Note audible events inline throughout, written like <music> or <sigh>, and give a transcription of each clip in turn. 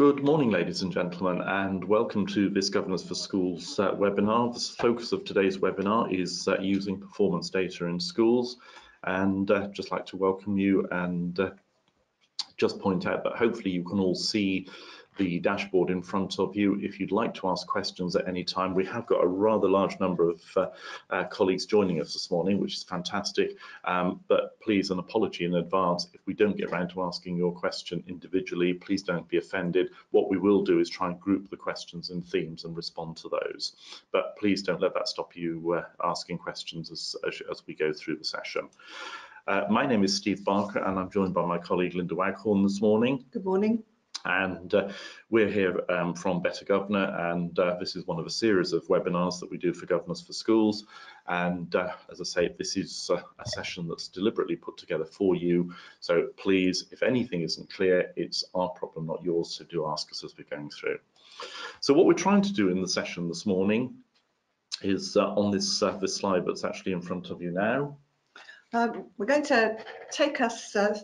Good morning, ladies and gentlemen, and welcome to this Governors for Schools uh, webinar. The focus of today's webinar is uh, using performance data in schools, and uh, just like to welcome you and uh, just point out that hopefully you can all see the dashboard in front of you. If you'd like to ask questions at any time, we have got a rather large number of uh, uh, colleagues joining us this morning, which is fantastic. Um, but please, an apology in advance, if we don't get around to asking your question individually, please don't be offended. What we will do is try and group the questions and themes and respond to those. But please don't let that stop you uh, asking questions as, as, as we go through the session. Uh, my name is Steve Barker and I'm joined by my colleague Linda Waghorn this morning. Good morning and uh, we're here um, from Better Governor and uh, this is one of a series of webinars that we do for governors for schools and uh, as I say this is a session that's deliberately put together for you so please if anything isn't clear it's our problem not yours so do ask us as we're going through. So what we're trying to do in the session this morning is uh, on this, uh, this slide that's actually in front of you now. Um, we're going to take us uh,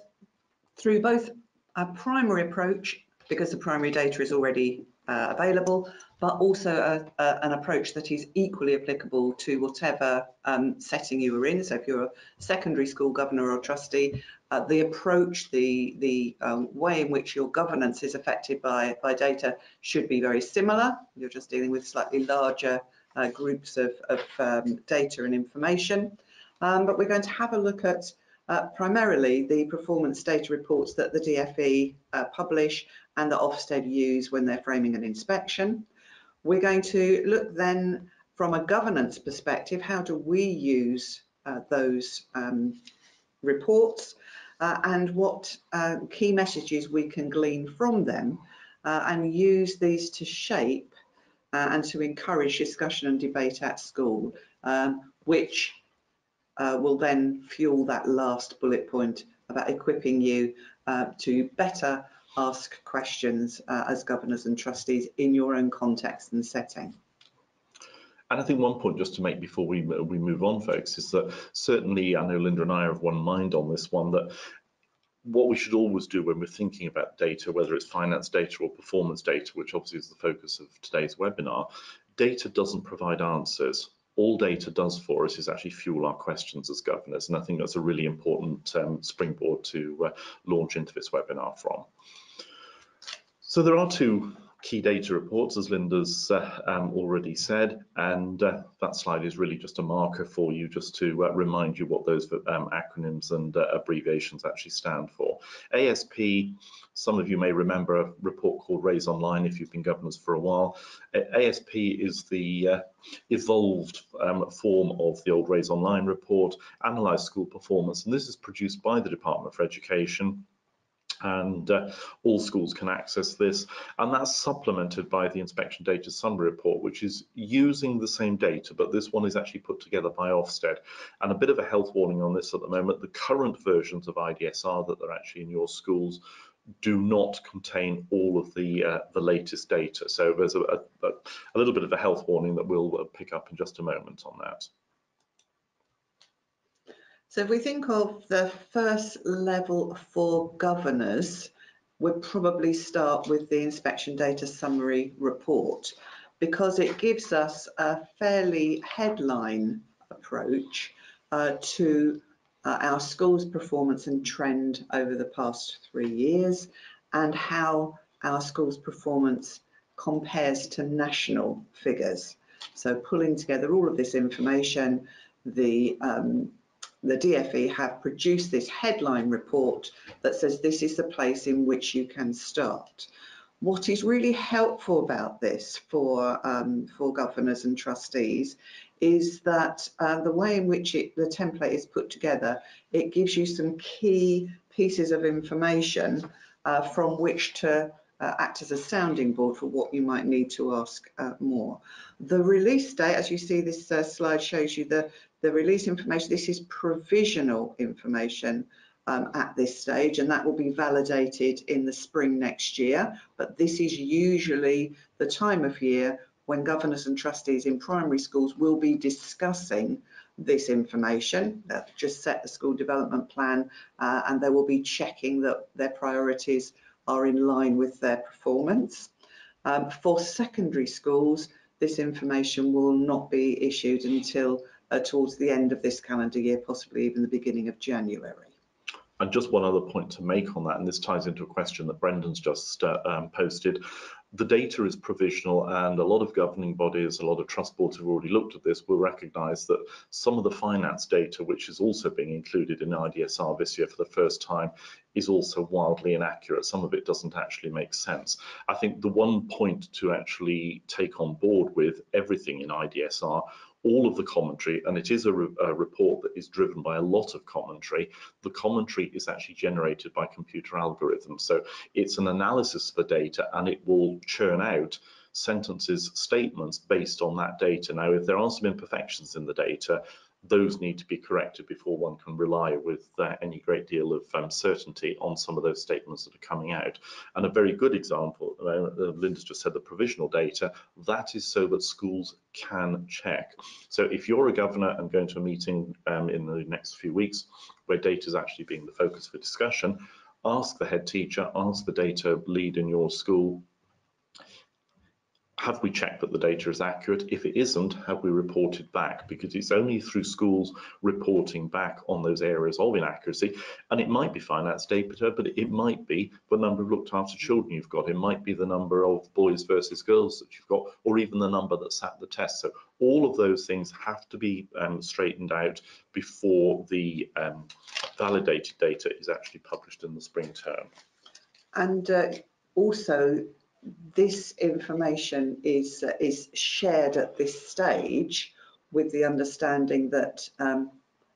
through both a primary approach because the primary data is already uh, available, but also a, a, an approach that is equally applicable to whatever um, setting you are in. So if you're a secondary school governor or trustee, uh, the approach, the, the um, way in which your governance is affected by, by data should be very similar. You're just dealing with slightly larger uh, groups of, of um, data and information. Um, but we're going to have a look at uh, primarily the performance data reports that the DFE uh, publish and that Ofsted use when they're framing an inspection. We're going to look then from a governance perspective, how do we use uh, those um, reports uh, and what uh, key messages we can glean from them and use these to shape and to encourage discussion and debate at school, um, which uh, will then fuel that last bullet point about equipping you uh, to better ask questions uh, as governors and trustees in your own context and setting. And I think one point just to make before we we move on, folks, is that certainly I know Linda and I are of one mind on this one that what we should always do when we're thinking about data, whether it's finance data or performance data, which obviously is the focus of today's webinar, data doesn't provide answers all data does for us is actually fuel our questions as governors. And I think that's a really important um, springboard to uh, launch into this webinar from. So there are two key data reports, as Linda's uh, um, already said, and uh, that slide is really just a marker for you just to uh, remind you what those um, acronyms and uh, abbreviations actually stand for. ASP, some of you may remember a report called Raise Online if you've been governors for a while. ASP is the uh, evolved um, form of the old Raise Online report, analyse school performance, and this is produced by the Department for Education and uh, all schools can access this. And that's supplemented by the inspection data summary report which is using the same data but this one is actually put together by Ofsted. And a bit of a health warning on this at the moment the current versions of IDSR that are actually in your schools do not contain all of the uh, the latest data. So there's a, a, a little bit of a health warning that we'll uh, pick up in just a moment on that. So if we think of the first level for governors, we'd probably start with the inspection data summary report because it gives us a fairly headline approach uh, to uh, our school's performance and trend over the past three years and how our school's performance compares to national figures. So pulling together all of this information, the um, the DFE have produced this headline report that says this is the place in which you can start. What is really helpful about this for, um, for governors and trustees is that uh, the way in which it, the template is put together, it gives you some key pieces of information uh, from which to uh, act as a sounding board for what you might need to ask uh, more. The release date, as you see this uh, slide shows you the, the release information, this is provisional information um, at this stage and that will be validated in the spring next year. But this is usually the time of year when governors and trustees in primary schools will be discussing this information. They'll just set the school development plan uh, and they will be checking that their priorities are in line with their performance. Um, for secondary schools, this information will not be issued until uh, towards the end of this calendar year, possibly even the beginning of January. And just one other point to make on that, and this ties into a question that Brendan's just uh, um, posted. The data is provisional and a lot of governing bodies, a lot of trust boards who've already looked at this will recognise that some of the finance data, which is also being included in IDSR this year for the first time, is also wildly inaccurate. Some of it doesn't actually make sense. I think the one point to actually take on board with everything in IDSR all of the commentary, and it is a, re a, report that is driven by a lot of commentary. The commentary is actually generated by computer algorithms. So it's an analysis of the data and it will churn out sentences, statements based on that data. Now, if there are some imperfections in the data, those need to be corrected before one can rely with uh, any great deal of um, certainty on some of those statements that are coming out. And a very good example, uh, Linda's just said the provisional data, that is so that schools can check. So if you're a governor and going to a meeting um, in the next few weeks where data is actually being the focus for discussion, ask the head teacher, ask the data lead in your school, have we checked that the data is accurate? If it isn't, have we reported back? Because it's only through schools reporting back on those areas of inaccuracy. And it might be finance data, but it might be the number of looked after children you've got. It might be the number of boys versus girls that you've got, or even the number that sat the test. So all of those things have to be um, straightened out before the um, validated data is actually published in the spring term. And uh, also this information is uh, is shared at this stage with the understanding that um,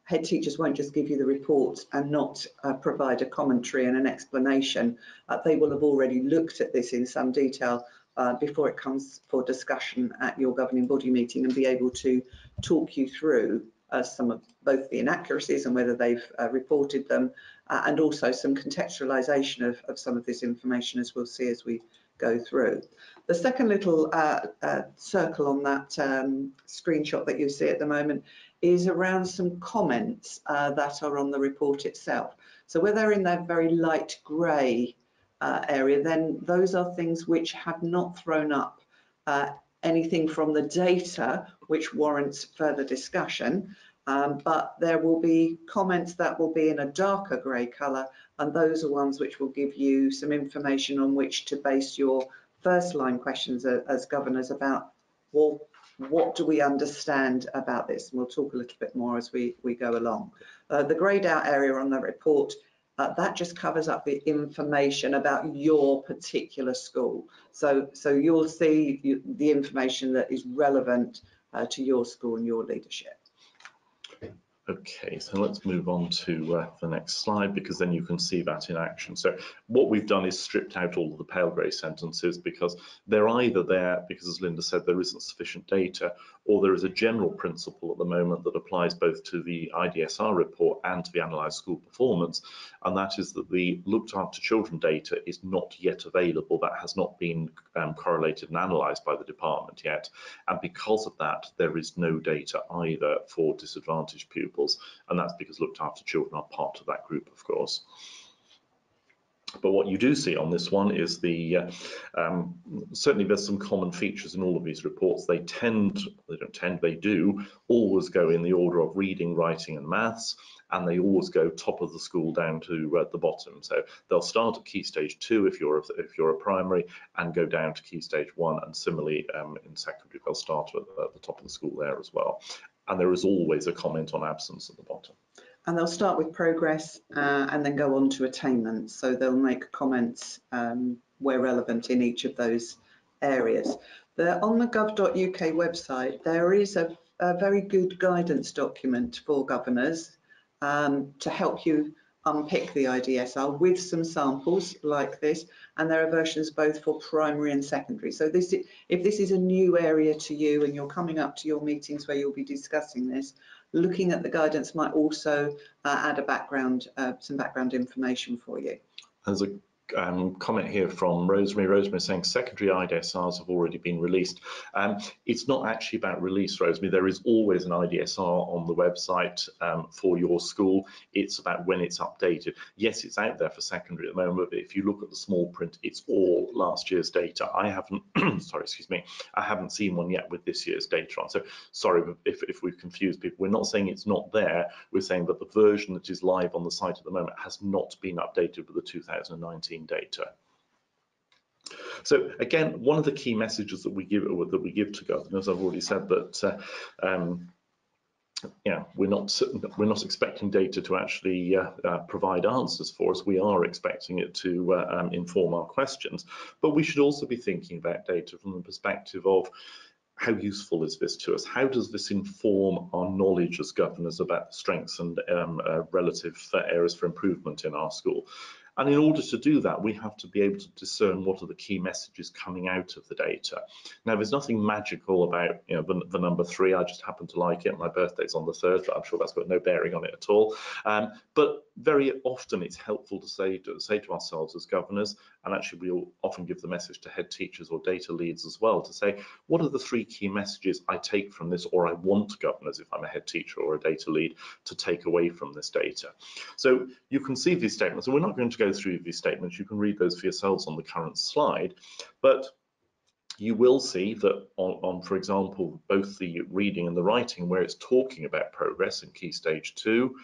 head teachers won't just give you the report and not uh, provide a commentary and an explanation. Uh, they will have already looked at this in some detail uh, before it comes for discussion at your governing body meeting and be able to talk you through uh, some of both the inaccuracies and whether they've uh, reported them and also some contextualization of, of some of this information as we'll see as we go through. The second little uh, uh, circle on that um, screenshot that you see at the moment is around some comments uh, that are on the report itself. So where they're in that very light grey uh, area, then those are things which have not thrown up uh, anything from the data which warrants further discussion. Um, but there will be comments that will be in a darker grey colour and those are ones which will give you some information on which to base your first line questions as governors about, well, what do we understand about this? And we'll talk a little bit more as we, we go along. Uh, the greyed out area on the report, uh, that just covers up the information about your particular school. So, so you'll see you, the information that is relevant uh, to your school and your leadership. Okay, so let's move on to uh, the next slide because then you can see that in action. So what we've done is stripped out all of the pale grey sentences because they're either there because as Linda said there isn't sufficient data or there is a general principle at the moment that applies both to the IDSR report and to the analysed school performance and that is that the looked after children data is not yet available. That has not been um, correlated and analysed by the department yet and because of that there is no data either for disadvantaged pupils pupils, and that's because looked after children are part of that group, of course. But what you do see on this one is the, uh, um, certainly there's some common features in all of these reports. They tend, they don't tend, they do always go in the order of reading, writing and maths, and they always go top of the school down to uh, the bottom. So they'll start at key stage two if you're a, if you're a primary and go down to key stage one. And similarly um, in secondary, they'll start at, at the top of the school there as well and there is always a comment on absence at the bottom. And they'll start with progress uh, and then go on to attainment. So they'll make comments um, where relevant in each of those areas. The, on the gov.uk website, there is a, a, very good guidance document for governors um, to help you unpick the IDSR with some samples like this and there are versions both for primary and secondary. So this if this is a new area to you and you're coming up to your meetings where you'll be discussing this looking at the guidance might also uh, add a background uh, some background information for you. A um, comment here from Rosemary. Rosemary saying secondary IDSRs have already been released. Um, it's not actually about release, Rosemary. There is always an IDSR on the website um, for your school. It's about when it's updated. Yes, it's out there for secondary at the moment, but if you look at the small print, it's all last year's data. I haven't, <clears throat> sorry, excuse me, I haven't seen one yet with this year's data on. So sorry if, if we've confused people. We're not saying it's not there. We're saying that the version that is live on the site at the moment has not been updated with the 2019 data. So again, one of the key messages that we give that we give to governors, I've already said that uh, um, we're not we're not expecting data to actually uh, uh, provide answers for us. We are expecting it to uh, um, inform our questions, but we should also be thinking about data from the perspective of how useful is this to us? How does this inform our knowledge as governors about the strengths and um, uh, relative uh, areas for improvement in our school? And in order to do that, we have to be able to discern what are the key messages coming out of the data. Now, there's nothing magical about you know, the, the number three. I just happen to like it. My birthday's on the third, but I'm sure that's got no bearing on it at all. Um, but very often it's helpful to say to, say to ourselves as governors, and actually we'll often give the message to head teachers or data leads as well, to say, what are the three key messages I take from this, or I want governors, if I'm a head teacher or a data lead, to take away from this data. So you can see these statements, and we're not going to go through these statements. You can read those for yourselves on the current slide. But you will see that on, on, for example, both the reading and the writing, where it's talking about progress in Key Stage 2,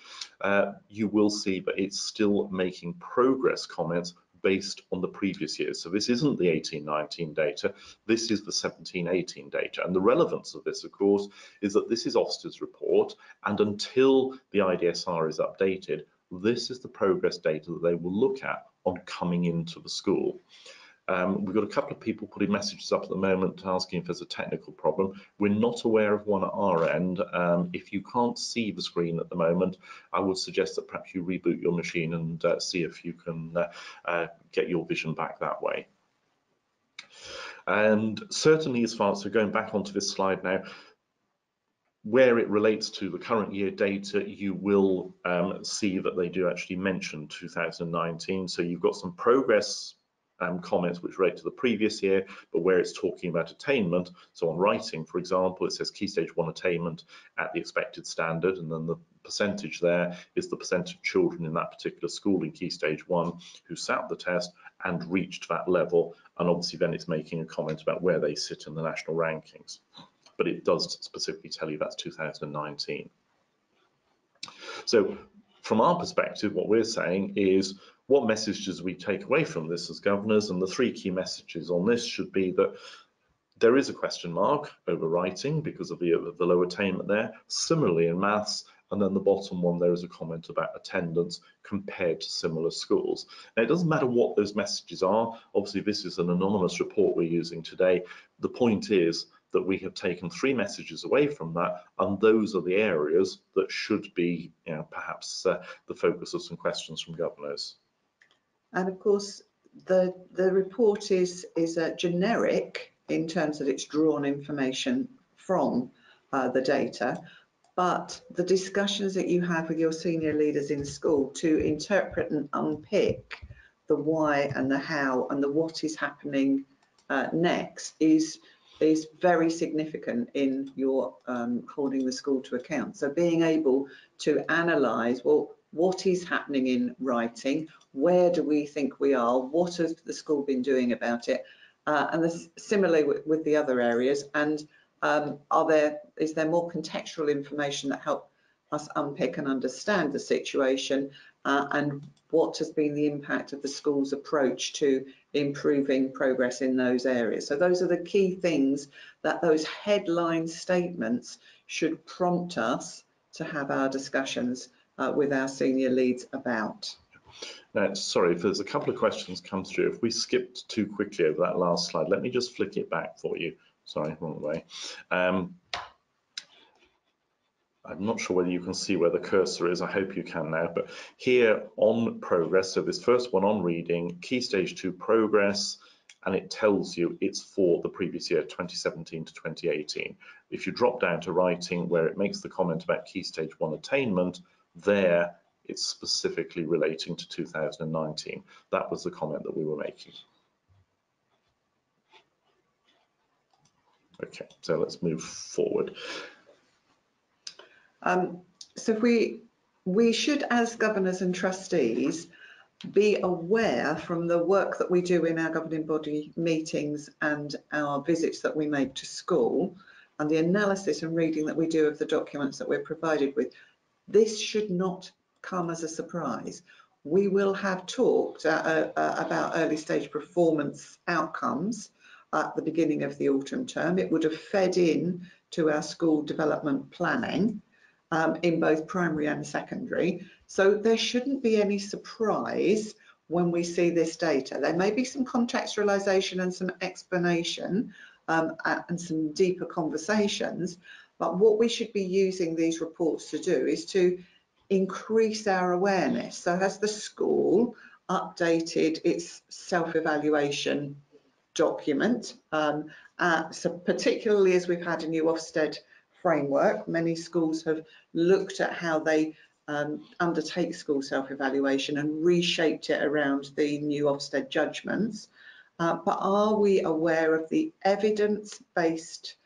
uh, you will see that it's still making progress comments based on the previous years. So this isn't the 18-19 data, this is the 17-18 data. And the relevance of this, of course, is that this is Ofsted report, and until the IDSR is updated, this is the progress data that they will look at on coming into the school. Um, we've got a couple of people putting messages up at the moment asking if there's a technical problem. We're not aware of one at our end. Um, if you can't see the screen at the moment, I would suggest that perhaps you reboot your machine and uh, see if you can uh, uh, get your vision back that way. And certainly as far as, so going back onto this slide now, where it relates to the current year data, you will um, see that they do actually mention 2019. So you've got some progress um, comments which relate to the previous year, but where it's talking about attainment. So on writing, for example, it says Key Stage 1 attainment at the expected standard, and then the percentage there is the percentage of children in that particular school in Key Stage 1 who sat the test and reached that level. And obviously then it's making a comment about where they sit in the national rankings but it does specifically tell you that's 2019. So from our perspective, what we're saying is what messages we take away from this as governors, and the three key messages on this should be that there is a question mark over writing because of the, the low attainment there. Similarly in maths, and then the bottom one, there is a comment about attendance compared to similar schools. Now, it doesn't matter what those messages are. Obviously, this is an anonymous report we're using today. The point is that we have taken three messages away from that, and those are the areas that should be you know, perhaps uh, the focus of some questions from governors. And of course, the, the report is, is generic in terms that it's drawn information from uh, the data, but the discussions that you have with your senior leaders in school to interpret and unpick the why and the how and the what is happening uh, next is is very significant in your um, holding the school to account. So being able to analyse, well, what is happening in writing? Where do we think we are? What has the school been doing about it? Uh, and similarly with, with, the other areas. And um, are there is there more contextual information that help us unpick and understand the situation uh, and what has been the impact of the school's approach to improving progress in those areas. So those are the key things that those headline statements should prompt us to have our discussions uh, with our senior leads about. Now, sorry, if there's a couple of questions come through, if we skipped too quickly over that last slide, let me just flick it back for you. Sorry, wrong way. Um, I'm not sure whether you can see where the cursor is. I hope you can now. But here on progress, so this first one on reading, key stage two progress, and it tells you it's for the previous year, 2017 to 2018. If you drop down to writing where it makes the comment about key stage one attainment, there It's specifically relating to 2019. That was the comment that we were making. Okay, so let's move forward. Um, so we we should, as governors and trustees, be aware from the work that we do in our governing body meetings and our visits that we make to school and the analysis and reading that we do of the documents that we're provided with, this should not come as a surprise. We will have talked uh, uh, about early stage performance outcomes at the beginning of the autumn term. It would have fed in to our school development planning um, in both primary and secondary. So there shouldn't be any surprise when we see this data. There may be some contextualization and some explanation um, and some deeper conversations, but what we should be using these reports to do is to increase our awareness. So has the school updated its self-evaluation document? Um, uh, so particularly as we've had a new Ofsted framework. Many schools have looked at how they um, undertake school self-evaluation and reshaped it around the new Ofsted judgments. Uh, but are we aware of the evidence-based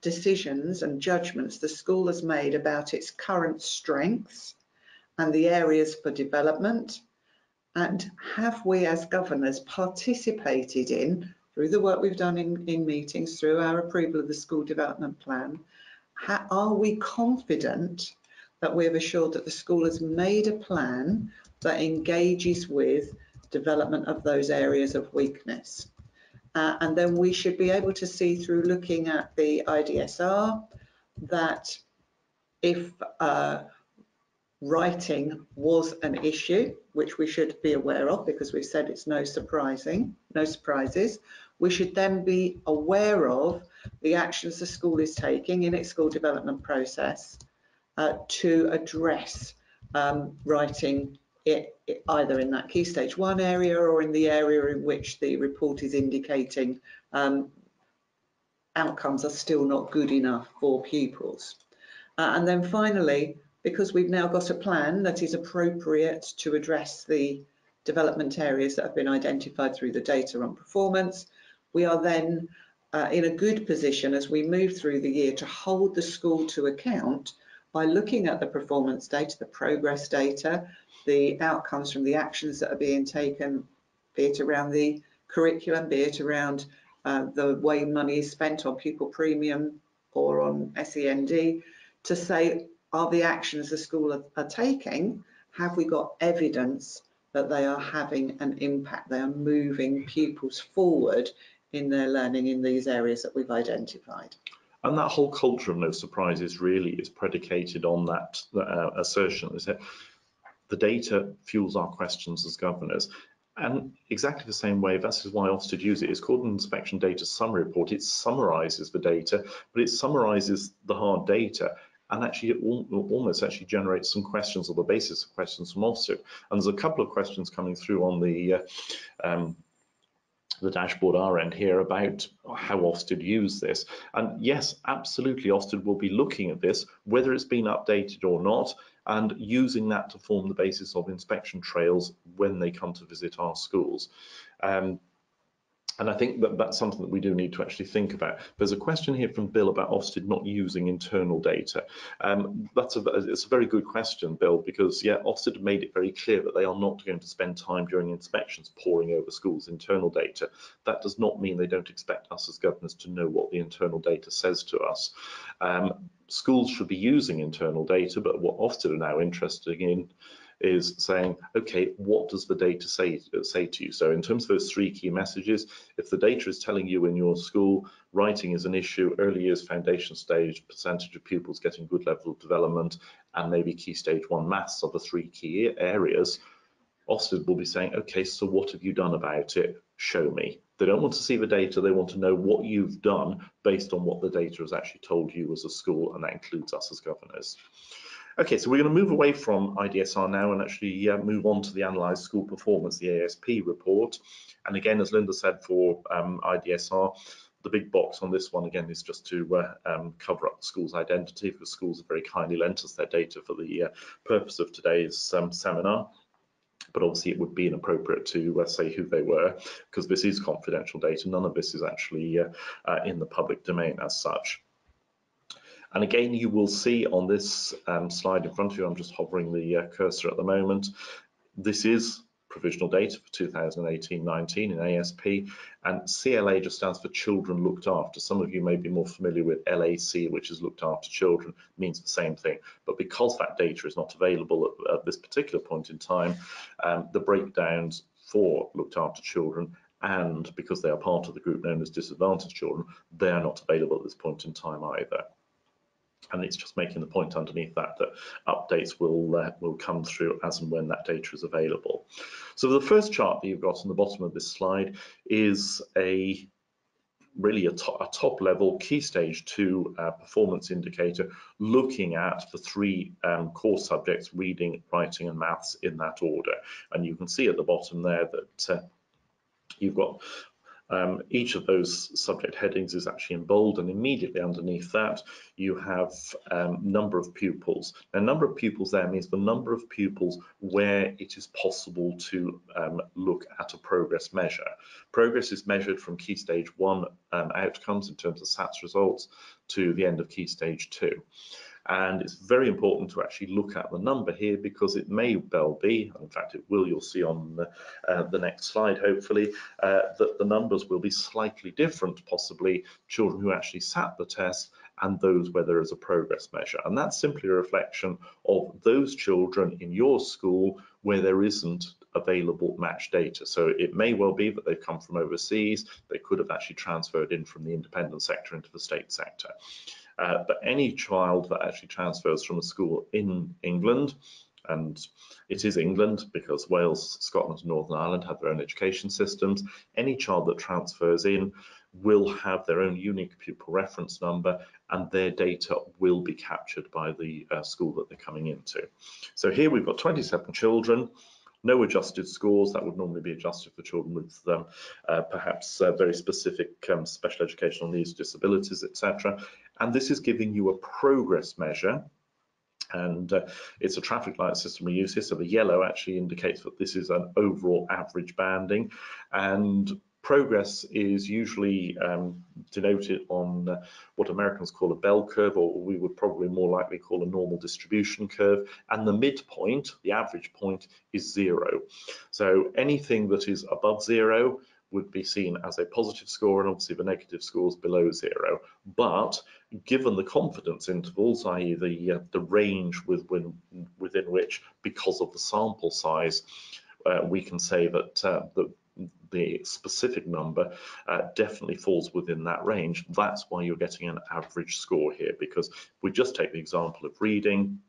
decisions and judgments the school has made about its current strengths and the areas for development? And have we as governors participated in, through the work we've done in, in meetings, through our approval of the school development plan, how, are we confident that we have assured that the school has made a plan that engages with development of those areas of weakness? Uh, and then we should be able to see through looking at the IDSR that if uh, writing was an issue, which we should be aware of because we've said it's no surprising, no surprises, we should then be aware of the actions the school is taking in its school development process uh, to address um, writing it, it, either in that key stage one area or in the area in which the report is indicating um, outcomes are still not good enough for pupils. Uh, and then finally, because we've now got a plan that is appropriate to address the development areas that have been identified through the data on performance, we are then uh, in a good position as we move through the year to hold the school to account by looking at the performance data, the progress data, the outcomes from the actions that are being taken, be it around the curriculum, be it around uh, the way money is spent on pupil premium or on SEND, to say, are the actions the school are, are taking, have we got evidence that they are having an impact, they are moving pupils forward in their learning in these areas that we've identified. And that whole culture of no surprises really is predicated on that uh, assertion that the data fuels our questions as governors. And exactly the same way, this is why Ofsted use it. It's called an inspection data summary report. It summarizes the data, but it summarizes the hard data and actually it almost actually generates some questions or the basis of questions from Ofsted. And there's a couple of questions coming through on the uh, um, the dashboard our end here about how Ofsted use this. And yes, absolutely, Ofsted will be looking at this, whether it's been updated or not, and using that to form the basis of inspection trails when they come to visit our schools. Um, and I think that that's something that we do need to actually think about. There's a question here from Bill about Ofsted not using internal data. Um, that's a, it's a very good question, Bill, because yeah, Ofsted made it very clear that they are not going to spend time during inspections poring over schools' internal data. That does not mean they don't expect us as governors to know what the internal data says to us. Um, schools should be using internal data, but what Ofsted are now interested in is saying, okay, what does the data say, say to you? So in terms of those three key messages, if the data is telling you in your school writing is an issue, early years foundation stage, percentage of pupils getting good level of development, and maybe key stage one maths are the three key areas, Ofsted will be saying, okay, so what have you done about it? Show me. They don't want to see the data, they want to know what you've done based on what the data has actually told you as a school, and that includes us as governors. Okay, so we're going to move away from IDSR now and actually uh, move on to the Analysed School Performance, the ASP report. And again, as Linda said for um, IDSR, the big box on this one again is just to uh, um, cover up the school's identity because schools have very kindly lent us their data for the uh, purpose of today's um, seminar but obviously it would be inappropriate to uh, say who they were because this is confidential data. None of this is actually uh, uh, in the public domain as such. And again, you will see on this um, slide in front of you, I'm just hovering the uh, cursor at the moment, this is provisional data for 2018-19 in ASP, and CLA just stands for Children Looked After. Some of you may be more familiar with LAC, which is Looked After Children, means the same thing. But because that data is not available at, at this particular point in time, um, the breakdowns for Looked After Children and because they are part of the group known as disadvantaged children, they are not available at this point in time either and it's just making the point underneath that that updates will uh, will come through as and when that data is available. So the first chart that you've got on the bottom of this slide is a really a top, a top level key stage two uh, performance indicator looking at the three um, core subjects reading writing and maths in that order and you can see at the bottom there that uh, you've got um, each of those subject headings is actually in bold and immediately underneath that you have um, number of pupils. Now number of pupils there means the number of pupils where it is possible to um, look at a progress measure. Progress is measured from key stage one um, outcomes in terms of SATS results to the end of key stage two. And it's very important to actually look at the number here because it may well be, in fact it will, you'll see on the, uh, the next slide hopefully, uh, that the numbers will be slightly different, possibly children who actually sat the test and those where there is a progress measure. And that's simply a reflection of those children in your school where there isn't available match data. So it may well be that they've come from overseas, they could have actually transferred in from the independent sector into the state sector. Uh, but any child that actually transfers from a school in England, and it is England because Wales, Scotland and Northern Ireland have their own education systems, any child that transfers in will have their own unique pupil reference number and their data will be captured by the uh, school that they're coming into. So here we've got 27 children, no adjusted scores that would normally be adjusted for children with um, uh, perhaps uh, very specific um, special educational needs, disabilities, etc. And this is giving you a progress measure and uh, it's a traffic light system we use here. So the yellow actually indicates that this is an overall average banding and progress is usually um, denoted on uh, what Americans call a bell curve, or we would probably more likely call a normal distribution curve. And the midpoint, the average point, is zero. So anything that is above zero would be seen as a positive score and obviously the negative scores below zero. But given the confidence intervals, i.e. the, uh, the range within, within which, because of the sample size, uh, we can say that, uh, the specific number uh, definitely falls within that range. That's why you're getting an average score here, because we just take the example of reading,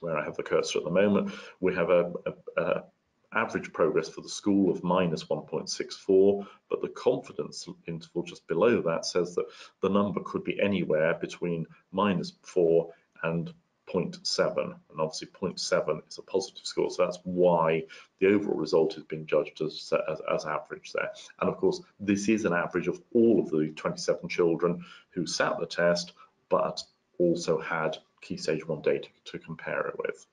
where I have the cursor at the moment, we have a, a, a average progress for the school of minus 1.64, but the confidence interval just below that says that the number could be anywhere between minus 4 and 0.7 and obviously 0.7 is a positive score so that's why the overall result is being judged as, as, as, average there. And of course this is an average of all of the 27 children who sat the test but also had key stage 1 data to compare it with.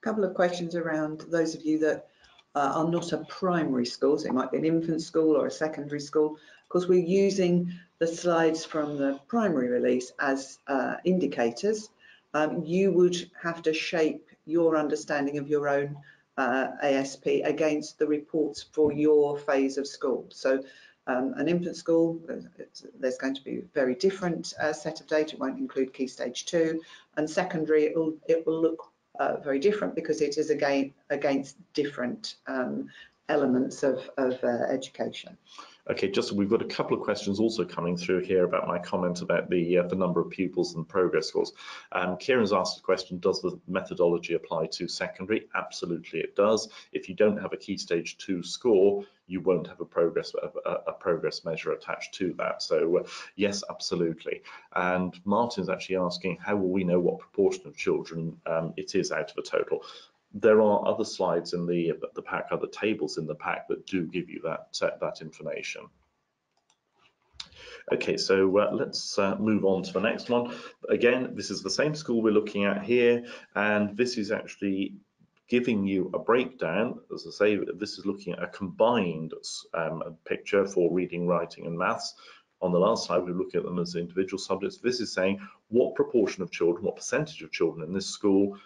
A couple of questions around those of you that uh, are not a primary school, so it might be an infant school or a secondary school, because we're using the slides from the primary release as uh, indicators um, you would have to shape your understanding of your own uh, ASP against the reports for your phase of school. So um, an infant school, there's going to be a very different uh, set of data, it won't include key stage two, and secondary, it will, it will look uh, very different because it is again against different um, elements of, of uh, education. Okay, just we've got a couple of questions also coming through here about my comment about the uh, the number of pupils and progress scores. Um, Kieran's asked a question, does the methodology apply to secondary? Absolutely it does. If you don't have a key stage two score, you won't have a progress a, a progress measure attached to that. So uh, yes, absolutely. And Martin's actually asking, how will we know what proportion of children um, it is out of a total? There are other slides in the the pack, other tables in the pack that do give you that that information. Okay, so uh, let's uh, move on to the next one. Again, this is the same school we're looking at here, and this is actually giving you a breakdown. As I say, this is looking at a combined um, picture for reading, writing and maths. On the last slide, we are looking at them as individual subjects. This is saying what proportion of children, what percentage of children in this school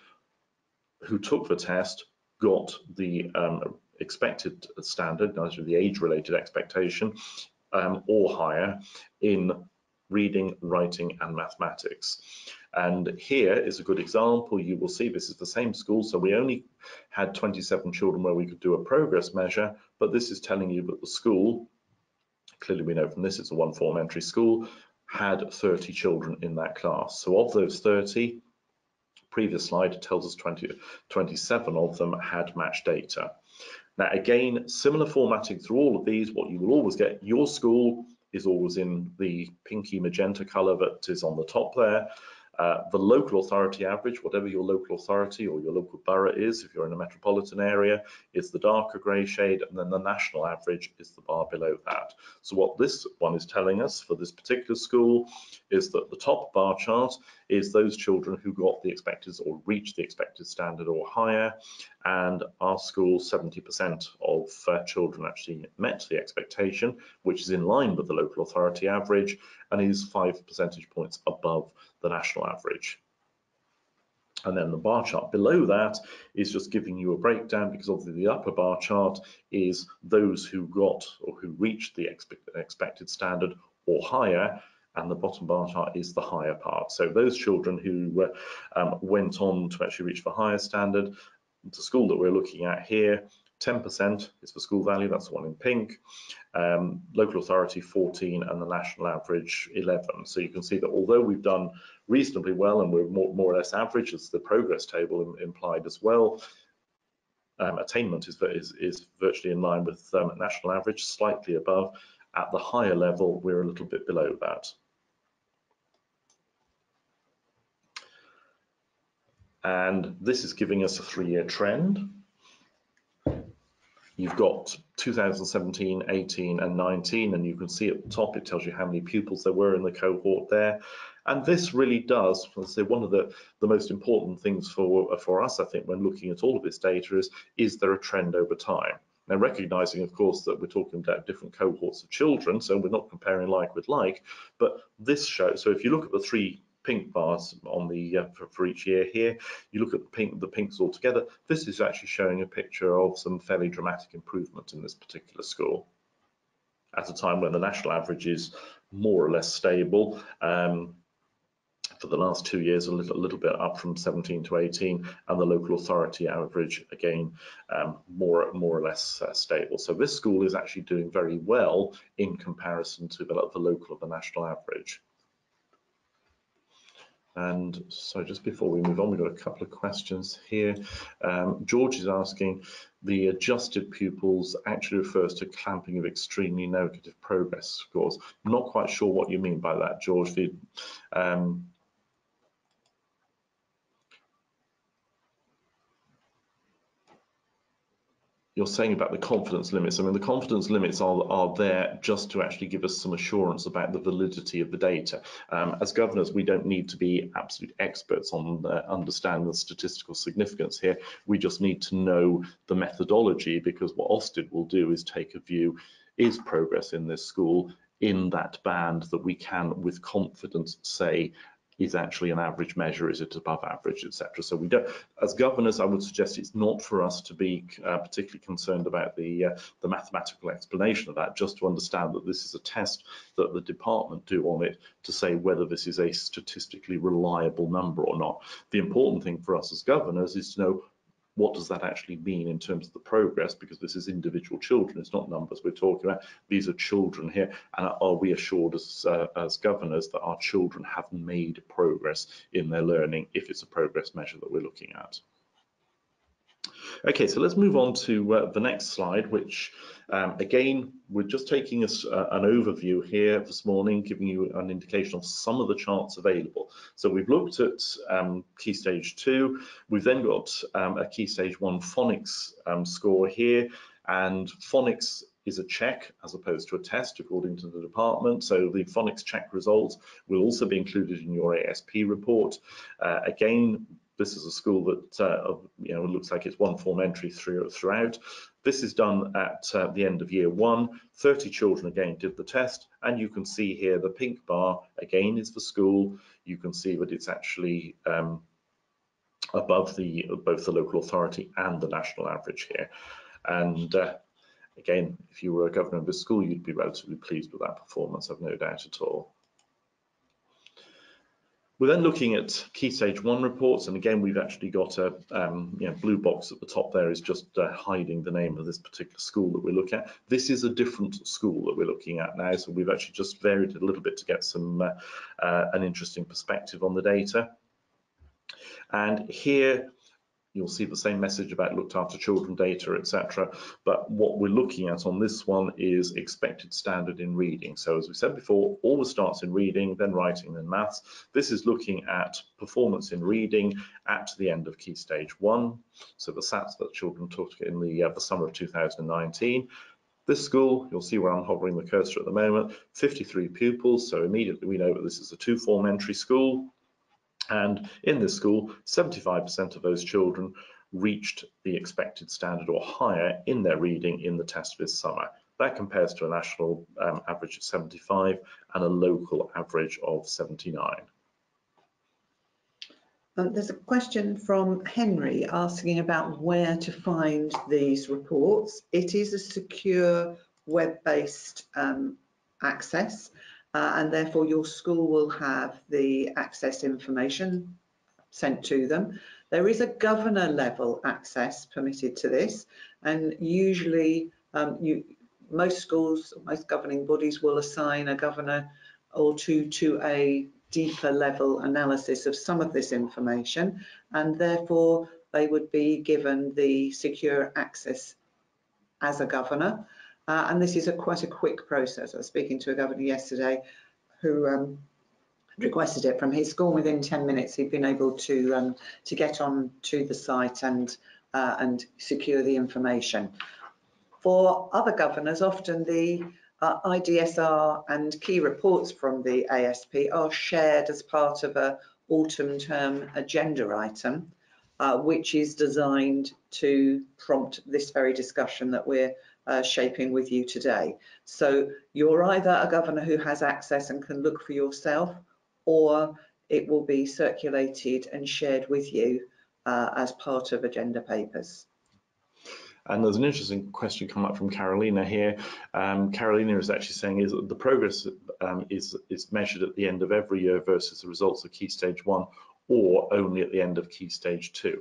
who took the test got the um, expected standard, the age-related expectation, um, or higher in reading, writing and mathematics. And here is a good example. You will see this is the same school. So we only had 27 children where we could do a progress measure, but this is telling you that the school, clearly we know from this it's a one form entry school, had 30 children in that class. So of those 30, previous slide tells us 20, 27 of them had matched data. Now again, similar formatting through all of these, what you will always get, your school is always in the pinky magenta color that is on the top there. Uh, the local authority average, whatever your local authority or your local borough is, if you're in a metropolitan area, is the darker grey shade, and then the national average is the bar below that. So what this one is telling us for this particular school is that the top bar chart is those children who got the expected or reached the expected standard or higher, and our school 70% of uh, children actually met the expectation, which is in line with the local authority average and is five percentage points above the national average. And then the bar chart below that is just giving you a breakdown because obviously the upper bar chart is those who got or who reached the expected standard or higher and the bottom bar chart is the higher part. So those children who um, went on to actually reach the higher standard, the school that we're looking at here 10% is for school value, that's the one in pink. Um, local authority 14 and the national average 11. So you can see that although we've done reasonably well and we're more, more or less average as the progress table implied as well, um, attainment is, is, is, virtually in line with um, national average, slightly above. At the higher level, we're a little bit below that. And this is giving us a three-year trend. You've got 2017, 18 and 19 and you can see at the top it tells you how many pupils there were in the cohort there. And this really does, let's say one of the, the most important things for, for us, I think, when looking at all of this data is, is there a trend over time? Now, recognizing, of course, that we're talking about different cohorts of children, so we're not comparing like with like, but this shows, so if you look at the three pink bars on the uh, for, for, each year here. You look at the pink, the pinks all together. This is actually showing a picture of some fairly dramatic improvement in this particular school at a time when the national average is more or less stable. Um, for the last two years, a little, a little, bit up from 17 to 18, and the local authority average again um, more more or less uh, stable. So this school is actually doing very well in comparison to the, the local of the national average. And so just before we move on, we've got a couple of questions here. Um, George is asking, the adjusted pupils actually refers to clamping of extremely negative progress scores. I'm not quite sure what you mean by that, George. The, um, you're saying about the confidence limits. I mean, the confidence limits are, are there just to actually give us some assurance about the validity of the data. Um, as governors, we don't need to be absolute experts on uh, understanding the statistical significance here. We just need to know the methodology because what Ofsted will do is take a view, is progress in this school in that band that we can with confidence say is actually an average measure, is it above average, etc. So we don't, as governors, I would suggest it's not for us to be uh, particularly concerned about the uh, the mathematical explanation of that, just to understand that this is a test that the department do on it to say whether this is a statistically reliable number or not. The important thing for us as governors is to know what does that actually mean in terms of the progress? Because this is individual children it's not numbers we're talking about. These are children here and are we assured as uh, as governors that our children have made progress in their learning if it's a progress measure that we're looking at Okay, so let's move on to uh, the next slide, which um, again, we're just taking us uh, an overview here this morning, giving you an indication of some of the charts available. So we've looked at um, Key Stage 2, we've then got um, a Key Stage 1 phonics um, score here, and phonics is a check as opposed to a test according to the department. So the phonics check results will also be included in your ASP report. Uh, again, this is a school that uh, you know looks like it's one form entry through, throughout. This is done at uh, the end of year one. 30 children again did the test, and you can see here the pink bar again is for school. You can see that it's actually um, above the both the local authority and the national average here. And uh, again, if you were a governor of the school, you'd be relatively pleased with that performance, I've no doubt at all. We're then looking at key stage one reports, and again, we've actually got a um, you know, blue box at the top there is just uh, hiding the name of this particular school that we're looking at. This is a different school that we're looking at now, so we've actually just varied it a little bit to get some uh, uh, an interesting perspective on the data. And here you'll see the same message about looked after children data, etc. But what we're looking at on this one is expected standard in reading. So as we said before, always starts in reading, then writing, then maths. This is looking at performance in reading at the end of key stage one. So the SATs that children took in the, uh, the summer of 2019. This school, you'll see where I'm hovering the cursor at the moment, 53 pupils, so immediately we know that this is a two-form entry school. And in this school, 75% of those children reached the expected standard or higher in their reading in the test this summer. That compares to a national um, average of 75 and a local average of 79. Um, there's a question from Henry asking about where to find these reports. It is a secure web-based um, access uh, and therefore your school will have the access information sent to them. There is a governor level access permitted to this and usually um, you, most schools, most governing bodies will assign a governor or two to a deeper level analysis of some of this information and therefore they would be given the secure access as a governor uh, and this is a quite a quick process. I was speaking to a governor yesterday who um, requested it from his school. Within 10 minutes, he'd been able to um, to get on to the site and uh, and secure the information. For other governors, often the uh, IDSR and key reports from the ASP are shared as part of a autumn term agenda item, uh, which is designed to prompt this very discussion that we're uh, shaping with you today. So you're either a governor who has access and can look for yourself, or it will be circulated and shared with you uh, as part of agenda papers. And there's an interesting question come up from Carolina here. Um, Carolina is actually saying is the progress um, is, is measured at the end of every year versus the results of key stage one or only at the end of key stage two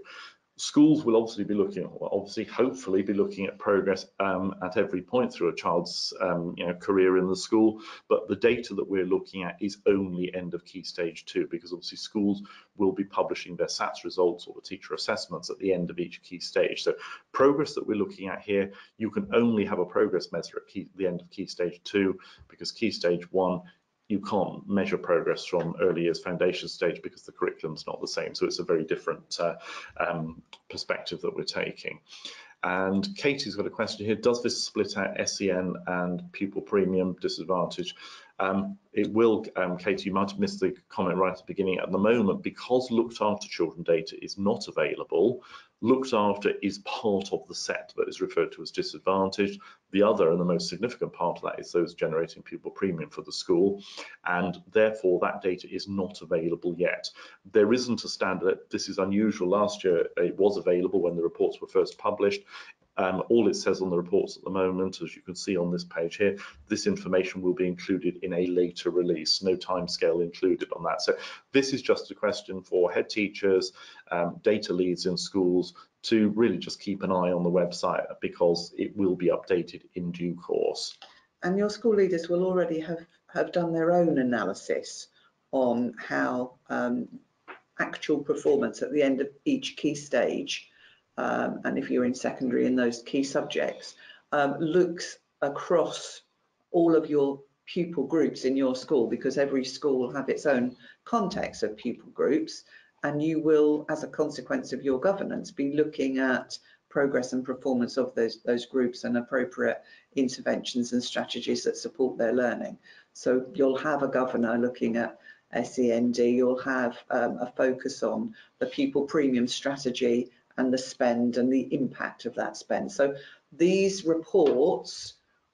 schools will obviously be looking at, obviously, hopefully be looking at progress um, at every point through a child's um, you know, career in the school. But the data that we're looking at is only end of key stage two, because obviously schools will be publishing their SATs results or the teacher assessments at the end of each key stage. So progress that we're looking at here, you can only have a progress measure at key, the end of key stage two, because key stage one you can't measure progress from early years foundation stage because the curriculum's not the same. So it's a very different uh, um, perspective that we're taking. And Katie's got a question here. Does this split out SEN and pupil premium disadvantage? Um, it will, um, Katie, you might have missed the comment right at the beginning. At the moment, because looked after children data is not available, looked after is part of the set that is referred to as disadvantaged. The other and the most significant part of that is those generating pupil premium for the school, and therefore that data is not available yet. There isn't a standard, this is unusual. Last year it was available when the reports were first published. Um, all it says on the reports at the moment, as you can see on this page here, this information will be included in a later release, no timescale included on that. So this is just a question for head teachers, um, data leads in schools to really just keep an eye on the website because it will be updated in due course. And your school leaders will already have, have done their own analysis on how um, actual performance at the end of each key stage um, and if you're in secondary in those key subjects, um, looks across all of your pupil groups in your school because every school will have its own context of pupil groups and you will, as a consequence of your governance, be looking at progress and performance of those, those groups and appropriate interventions and strategies that support their learning. So you'll have a governor looking at SEND, you'll have um, a focus on the pupil premium strategy and the spend and the impact of that spend. So these reports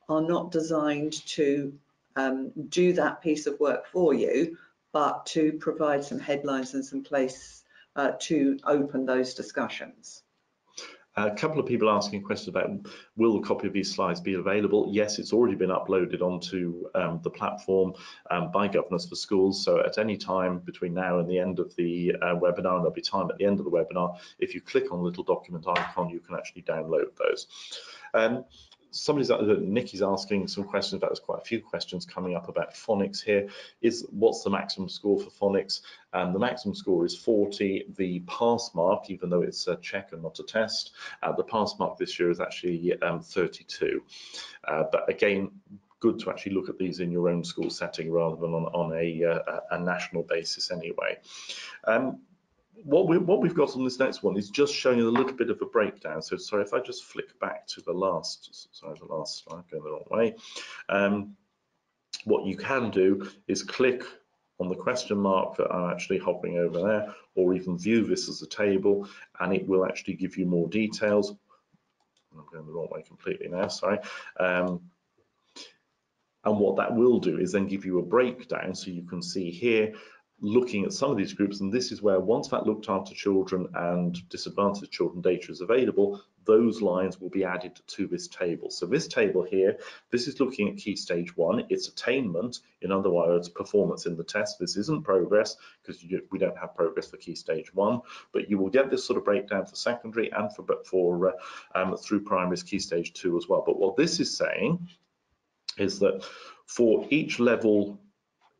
are not designed to um, do that piece of work for you, but to provide some headlines and some place uh, to open those discussions. A couple of people asking questions about will a copy of these slides be available? Yes, it's already been uploaded onto um, the platform um, by Governors for Schools. So at any time between now and the end of the uh, webinar, and there'll be time at the end of the webinar, if you click on the little document icon, you can actually download those. Um, somebody's uh, Nikki's asking some questions about there's quite a few questions coming up about phonics here is what's the maximum score for phonics? Um, the maximum score is 40 the pass mark even though it's a check and not a test uh, the pass mark this year is actually um, 32 uh, but again good to actually look at these in your own school setting rather than on, on a, uh, a national basis anyway. Um, what, we, what we've got on this next one is just showing a little bit of a breakdown. So sorry, if I just flick back to the last, sorry, the last slide, going the wrong way. Um, what you can do is click on the question mark that I'm actually hovering over there, or even view this as a table, and it will actually give you more details. I'm going the wrong way completely now, sorry. Um, and what that will do is then give you a breakdown so you can see here looking at some of these groups, and this is where once that looked after children and disadvantaged children data is available, those lines will be added to this table. So this table here, this is looking at key stage one, it's attainment, in other words, performance in the test. This isn't progress because we don't have progress for key stage one, but you will get this sort of breakdown for secondary and for, but for uh, um, through primaries key stage two as well. But what this is saying is that for each level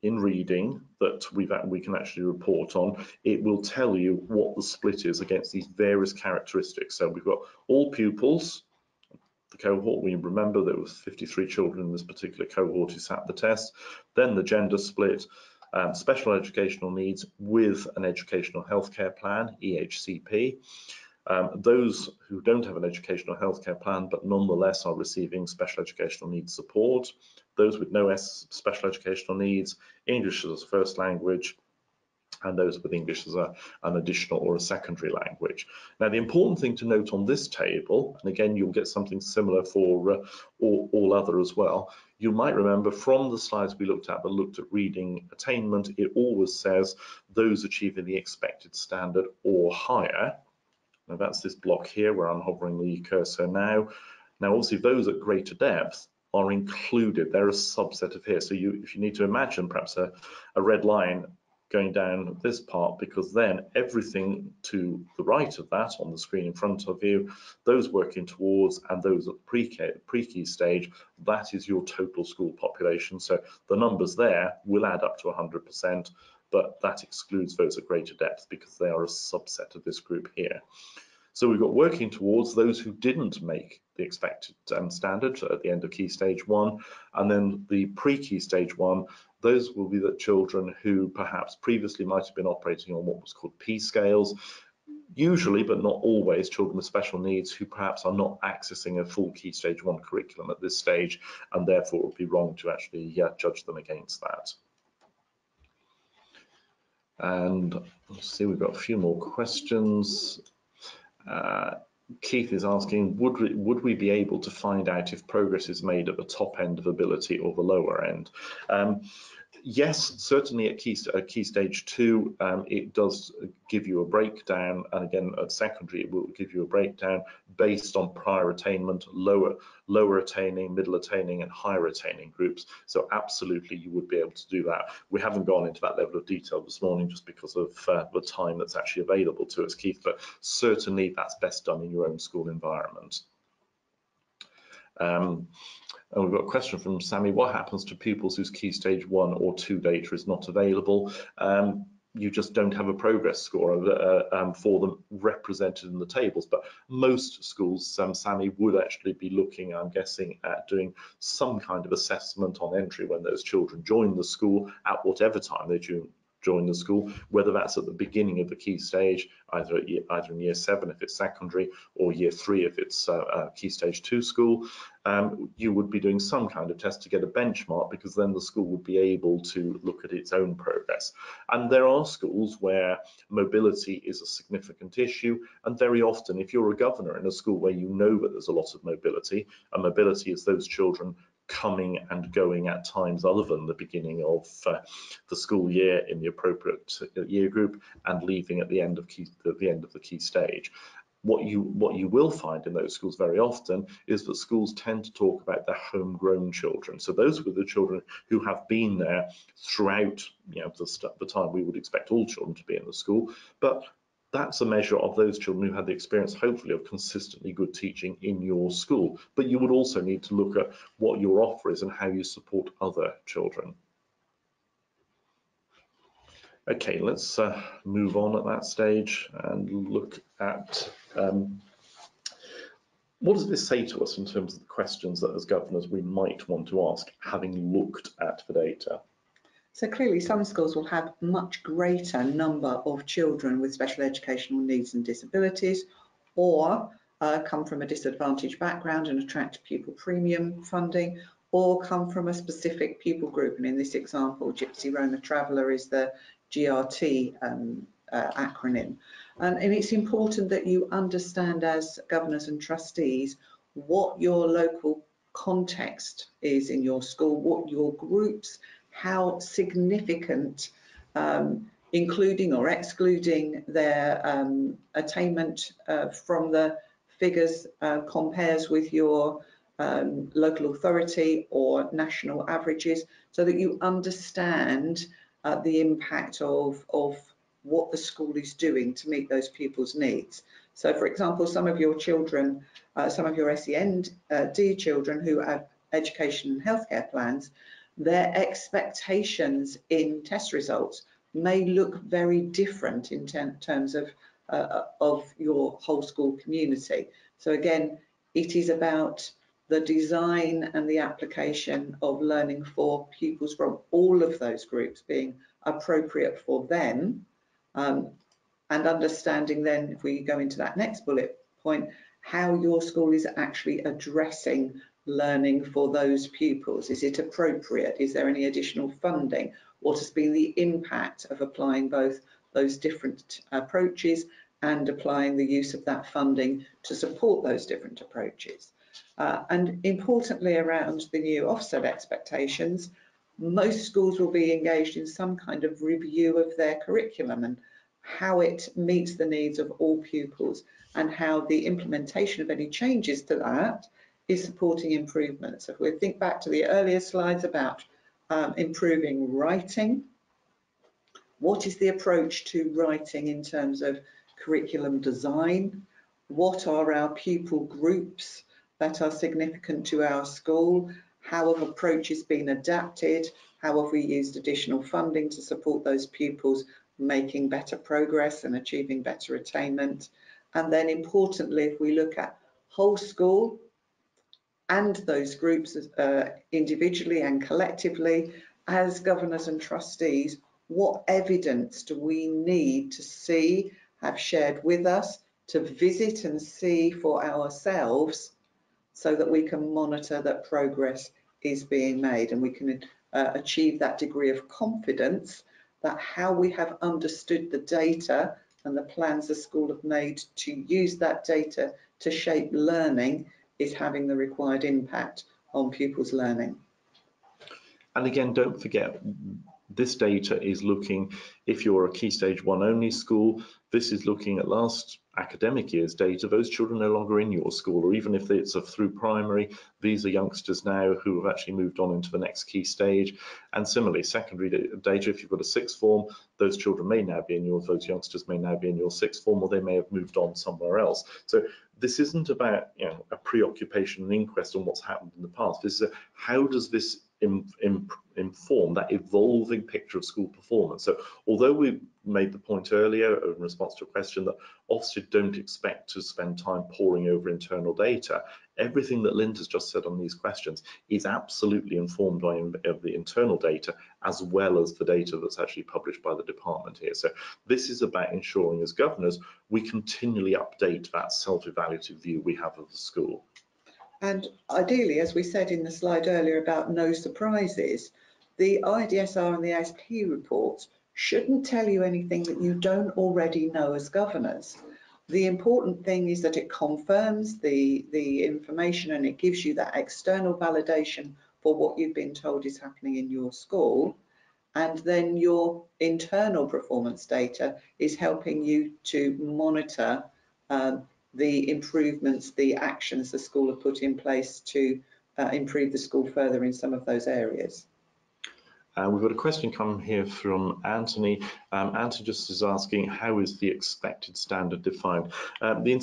in reading that we've we can actually report on, it will tell you what the split is against these various characteristics. So we've got all pupils, the cohort, we remember there was 53 children in this particular cohort who sat the test, then the gender split, um, special educational needs with an educational healthcare plan, EHCP, um, those who don't have an educational healthcare plan but nonetheless are receiving special educational needs support, those with no special educational needs, English as a first language, and those with English as a, an additional or a secondary language. Now, the important thing to note on this table, and again, you'll get something similar for uh, all, all other as well, you might remember from the slides we looked at that looked at reading attainment, it always says those achieving the expected standard or higher. Now, that's this block here where I'm hovering the cursor now. Now, obviously, those at greater depth, are included. They're a subset of here. So you, if you need to imagine perhaps a, a red line going down this part, because then everything to the right of that on the screen in front of you, those working towards and those at pre-key pre stage, that is your total school population. So the numbers there will add up to 100%, but that excludes those at greater depth because they are a subset of this group here. So we've got working towards those who didn't make the expected um, standard at the end of key stage one, and then the pre-key stage one, those will be the children who perhaps previously might have been operating on what was called P scales, usually but not always children with special needs who perhaps are not accessing a full key stage one curriculum at this stage and therefore it would be wrong to actually yeah, judge them against that. And let's see, we've got a few more questions. Uh, Keith is asking, would we, would we be able to find out if progress is made at the top end of ability or the lower end? Um, yes, certainly at key, at key stage two, um, it does give you a breakdown. And again, at secondary, it will give you a breakdown based on prior attainment, lower, lower attaining, middle attaining, and higher attaining groups. So absolutely, you would be able to do that. We haven't gone into that level of detail this morning just because of uh, the time that's actually available to us, Keith, but certainly that's best done in your own school environment. Um, and we've got a question from Sammy, what happens to pupils whose key stage one or two data is not available? Um, you just don't have a progress score uh, um, for them represented in the tables. But most schools, um, Sammy, would actually be looking, I'm guessing, at doing some kind of assessment on entry when those children join the school at whatever time they join, join the school, whether that's at the beginning of the key stage, either year, either in year seven if it's secondary, or year three if it's uh, a key stage two school. Um, you would be doing some kind of test to get a benchmark because then the school would be able to look at its own progress. And there are schools where mobility is a significant issue, and very often, if you're a governor in a school where you know that there's a lot of mobility, and mobility is those children coming and going at times other than the beginning of uh, the school year in the appropriate year group and leaving at the end of key, the end of the key stage. What you what you will find in those schools very often is that schools tend to talk about their homegrown children. So those were the children who have been there throughout you know the, the time we would expect all children to be in the school, but that's a measure of those children who had the experience, hopefully, of consistently good teaching in your school. But you would also need to look at what your offer is and how you support other children. Okay, let's uh, move on at that stage and look at um, what does this say to us in terms of the questions that as governors we might want to ask, having looked at the data? So clearly some schools will have much greater number of children with special educational needs and disabilities or uh, come from a disadvantaged background and attract pupil premium funding or come from a specific pupil group. And in this example, Gypsy Roma Traveller is the GRT um, uh, acronym. And, and it's important that you understand as governors and trustees what your local context is in your school, what your groups how significant um, including or excluding their um, attainment uh, from the figures uh, compares with your um, local authority or national averages so that you understand uh, the impact of, of what the school is doing to meet those pupils' needs. So, for example, some of your children, uh, some of your SEND uh, D children who have education and healthcare plans their expectations in test results may look very different in terms of, uh, of your whole school community. So again, it is about the design and the application of learning for pupils from all of those groups being appropriate for them um, and understanding then, if we go into that next bullet point, how your school is actually addressing learning for those pupils? Is it appropriate? Is there any additional funding? What has been the impact of applying both those different approaches and applying the use of that funding to support those different approaches? Uh, and importantly around the new Ofsted expectations, most schools will be engaged in some kind of review of their curriculum and how it meets the needs of all pupils and how the implementation of any changes to that is supporting improvements. If we think back to the earlier slides about um, improving writing, what is the approach to writing in terms of curriculum design? What are our pupil groups that are significant to our school? How have approaches been adapted? How have we used additional funding to support those pupils making better progress and achieving better attainment? And then importantly, if we look at whole school, and those groups uh, individually and collectively as governors and trustees, what evidence do we need to see, have shared with us, to visit and see for ourselves so that we can monitor that progress is being made and we can uh, achieve that degree of confidence that how we have understood the data and the plans the school have made to use that data to shape learning is having the required impact on pupils' learning. And again, don't forget, this data is looking, if you're a Key Stage 1 only school, this is looking at last academic year's data. Those children no longer in your school, or even if it's a through primary, these are youngsters now who have actually moved on into the next key stage. And similarly, secondary data, if you've got a sixth form, those children may now be in your, those youngsters may now be in your sixth form, or they may have moved on somewhere else. So this isn't about you know a preoccupation and inquest on what's happened in the past. This is a, how does this in, in, inform that evolving picture of school performance. So although we made the point earlier in response to a question that Ofsted don't expect to spend time poring over internal data, everything that Linda's just said on these questions is absolutely informed by the internal data as well as the data that's actually published by the department here. So this is about ensuring as governors we continually update that self-evaluative view we have of the school. And ideally, as we said in the slide earlier about no surprises, the IDSR and the ASP reports shouldn't tell you anything that you don't already know as governors. The important thing is that it confirms the, the information and it gives you that external validation for what you've been told is happening in your school. And then your internal performance data is helping you to monitor um, the improvements, the actions the school have put in place to uh, improve the school further in some of those areas. Uh, we've got a question come here from Anthony. Um, Anthony just is asking, how is the expected standard defined? Um, the,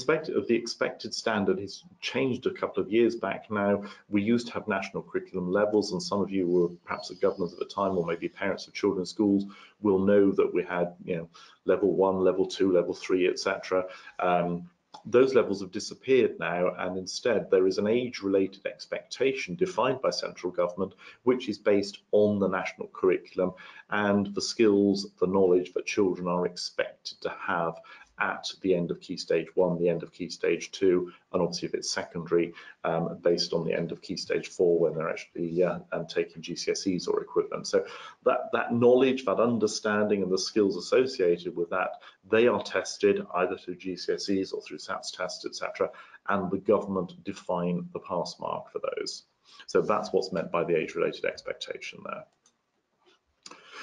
the expected standard has changed a couple of years back now. We used to have national curriculum levels, and some of you were perhaps at governors at the time, or maybe parents of children in schools will know that we had, you know, level one, level two, level three, etc. Um, those levels have disappeared now and instead there is an age-related expectation defined by central government which is based on the national curriculum and the skills, the knowledge that children are expected to have at the end of key stage one, the end of key stage two, and obviously if it's secondary, um, based on the end of key stage four when they're actually uh, um, taking GCSEs or equivalent. So that, that knowledge, that understanding and the skills associated with that, they are tested either through GCSEs or through SATS tests, etc. And the government define the pass mark for those. So that's what's meant by the age-related expectation there.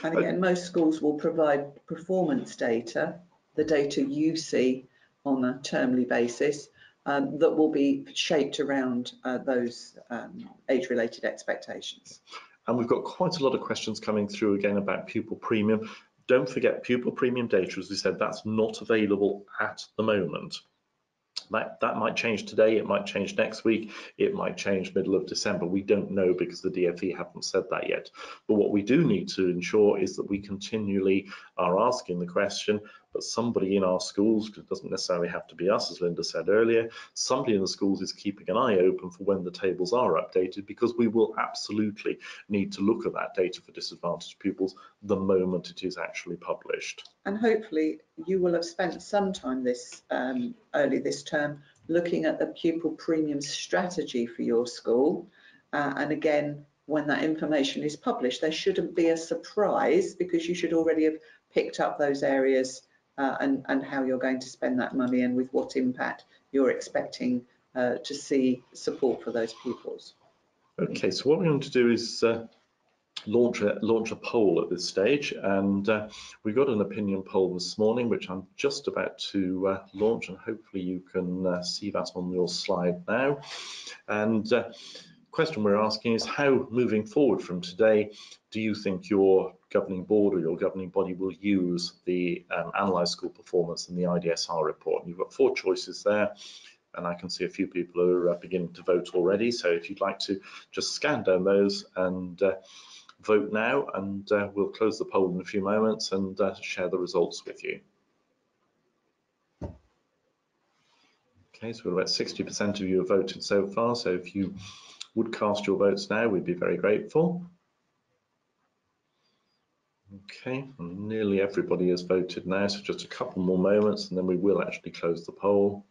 And again, most schools will provide performance data the data you see on a termly basis um, that will be shaped around uh, those um, age-related expectations. And we've got quite a lot of questions coming through again about pupil premium. Don't forget pupil premium data, as we said, that's not available at the moment. That, that might change today, it might change next week, it might change middle of December. We don't know because the DFE haven't said that yet. But what we do need to ensure is that we continually are asking the question, but somebody in our schools, because it doesn't necessarily have to be us, as Linda said earlier, somebody in the schools is keeping an eye open for when the tables are updated because we will absolutely need to look at that data for disadvantaged pupils the moment it is actually published. And hopefully you will have spent some time this um, early this term looking at the pupil premium strategy for your school. Uh, and again, when that information is published, there shouldn't be a surprise because you should already have picked up those areas uh, and, and how you're going to spend that money and with what impact you're expecting uh, to see support for those pupils. Okay, so what we're going to do is uh, launch a launch a poll at this stage, and uh, we got an opinion poll this morning, which I'm just about to uh, launch, and hopefully you can uh, see that on your slide now. And question we're asking is how moving forward from today do you think your governing board or your governing body will use the um, school performance and the IDSR report? And you've got four choices there and I can see a few people are uh, beginning to vote already. So if you'd like to just scan down those and uh, vote now, and uh, we'll close the poll in a few moments and uh, share the results with you. Okay, so about 60% of you have voted so far. So if you would cast your votes now, we'd be very grateful. Okay, nearly everybody has voted now, so just a couple more moments and then we will actually close the poll.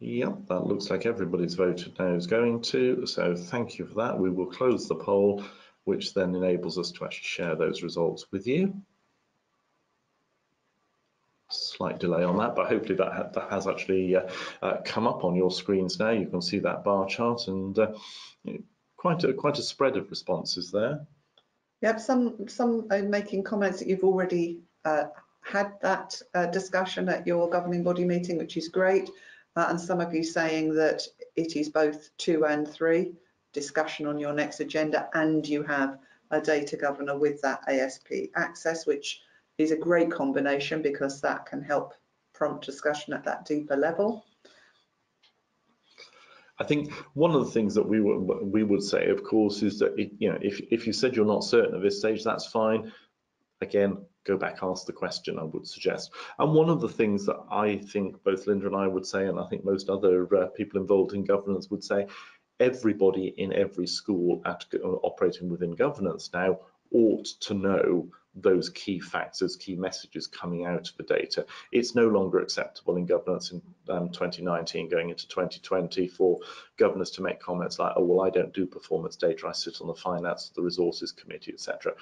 Yep, that looks like everybody's voted now is going to, so thank you for that. We will close the poll, which then enables us to actually share those results with you slight delay on that, but hopefully that, ha that has actually uh, uh, come up on your screens now. You can see that bar chart and uh, quite a quite a spread of responses there. Yep, some some are making comments that you've already uh, had that uh, discussion at your governing body meeting, which is great, uh, and some of you saying that it is both two and three discussion on your next agenda, and you have a data governor with that ASP access, which is a great combination because that can help prompt discussion at that deeper level. I think one of the things that we would we would say, of course, is that it, you know if if you said you're not certain at this stage, that's fine. Again, go back, ask the question. I would suggest. And one of the things that I think both Linda and I would say, and I think most other uh, people involved in governance would say, everybody in every school at, uh, operating within governance now ought to know those key factors, key messages coming out of the data. It's no longer acceptable in governance in um, 2019 going into 2020 for governors to make comments like, oh, well, I don't do performance data, I sit on the finance, the resources committee, etc.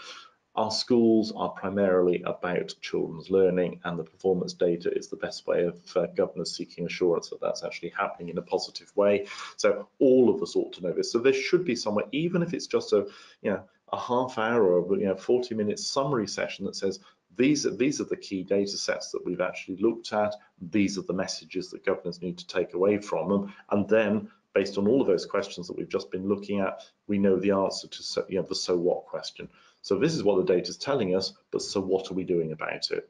Our schools are primarily about children's learning and the performance data is the best way of uh, governors seeking assurance that that's actually happening in a positive way. So all of us ought to know this. So there should be somewhere, even if it's just a, you know, a half hour or you know 40 minute summary session that says these are these are the key data sets that we've actually looked at. These are the messages that governors need to take away from them. And then based on all of those questions that we've just been looking at we know the answer to you know, the so what question. So this is what the data is telling us but so what are we doing about it?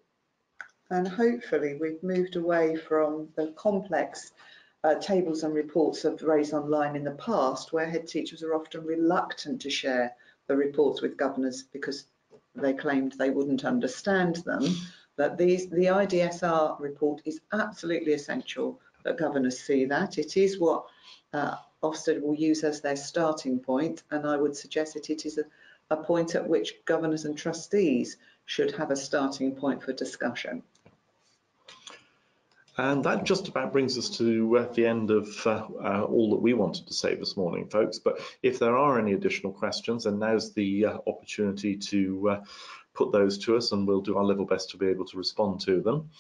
And hopefully we've moved away from the complex uh, tables and reports of RAISEonline in the past where head teachers are often reluctant to share the reports with governors because they claimed they wouldn't understand them. That these, the IDSR report is absolutely essential that governors see that. It is what uh, Ofsted will use as their starting point, and I would suggest that it is a, a point at which governors and trustees should have a starting point for discussion. And that just about brings us to uh, the end of uh, uh, all that we wanted to say this morning, folks. But if there are any additional questions, then now's the uh, opportunity to uh, put those to us and we'll do our level best to be able to respond to them.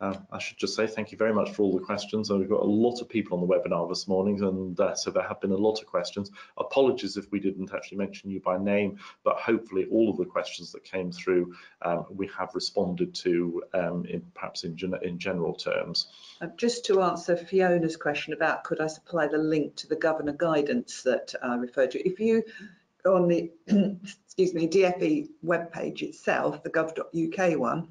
Uh, I should just say thank you very much for all the questions. And we've got a lot of people on the webinar this morning, and uh, so there have been a lot of questions. Apologies if we didn't actually mention you by name, but hopefully all of the questions that came through um, we have responded to um, in, perhaps in, gen in general terms. Uh, just to answer Fiona's question about could I supply the link to the governor guidance that I referred to, if you on the <clears throat> excuse me DFE webpage itself, the gov.uk one,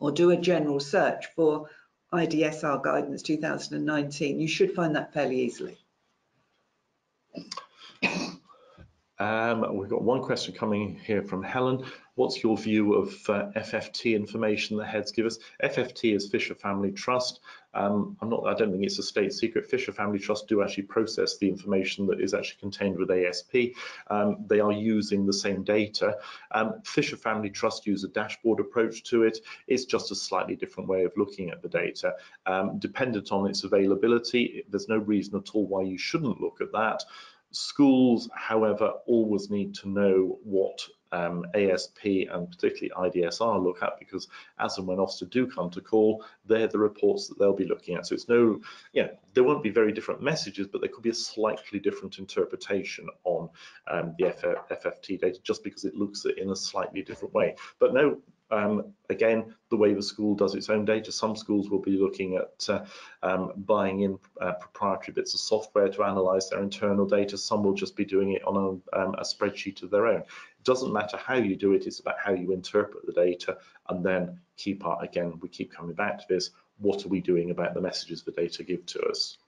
or do a general search for IDSR guidance 2019, you should find that fairly easily. Um, we've got one question coming here from Helen. What's your view of uh, FFT information that heads give us? FFT is Fisher Family Trust. Um, I'm not, I don't think it's a state secret. Fisher Family Trust do actually process the information that is actually contained with ASP. Um, they are using the same data. Um, Fisher Family Trust use a dashboard approach to it. It's just a slightly different way of looking at the data. Um, dependent on its availability, there's no reason at all why you shouldn't look at that. Schools, however, always need to know what um, ASP and particularly IDSR look at because as and when Ofsted do come to call, they're the reports that they'll be looking at. So it's no, yeah, there won't be very different messages, but there could be a slightly different interpretation on um, the FFT data just because it looks at it in a slightly different way. But no, um, again, the way the school does its own data, some schools will be looking at uh, um, buying in uh, proprietary bits of software to analyze their internal data. Some will just be doing it on a, um, a spreadsheet of their own. It doesn't matter how you do it, it's about how you interpret the data. And then key part, again, we keep coming back to this, what are we doing about the messages the data give to us?